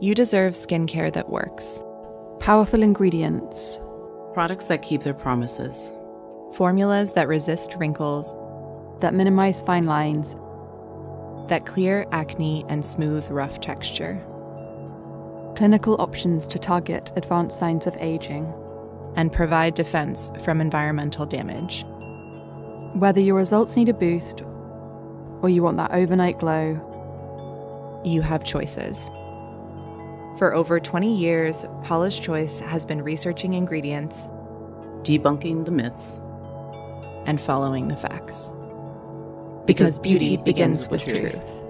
You deserve skincare that works. Powerful ingredients. Products that keep their promises. Formulas that resist wrinkles, that minimize fine lines, that clear acne and smooth rough texture. Clinical options to target advanced signs of aging. And provide defense from environmental damage. Whether your results need a boost or you want that overnight glow, you have choices. For over 20 years, Paula's Choice has been researching ingredients, debunking the myths, and following the facts. Because, because beauty begins with truth. truth.